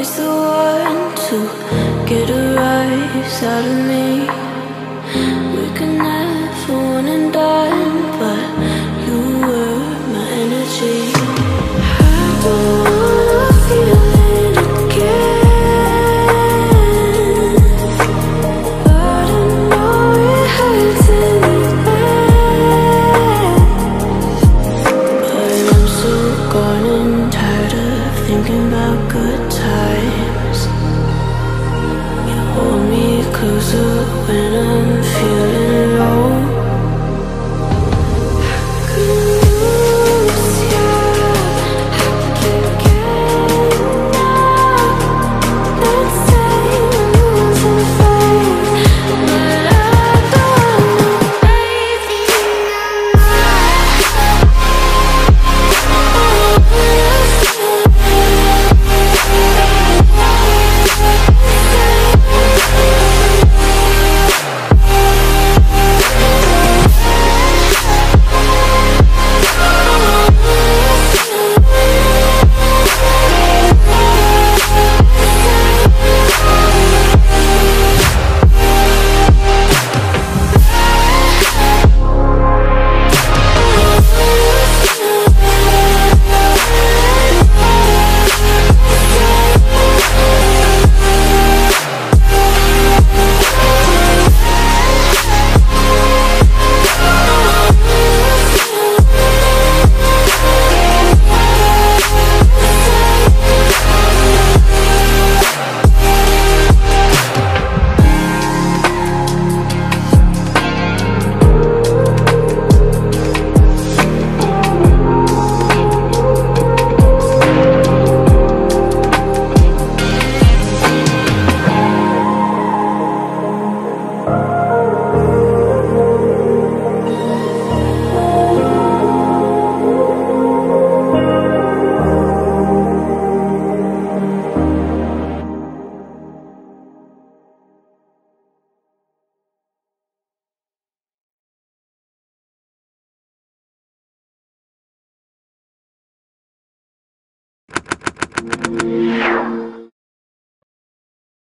always the to get a rise out of me. when I you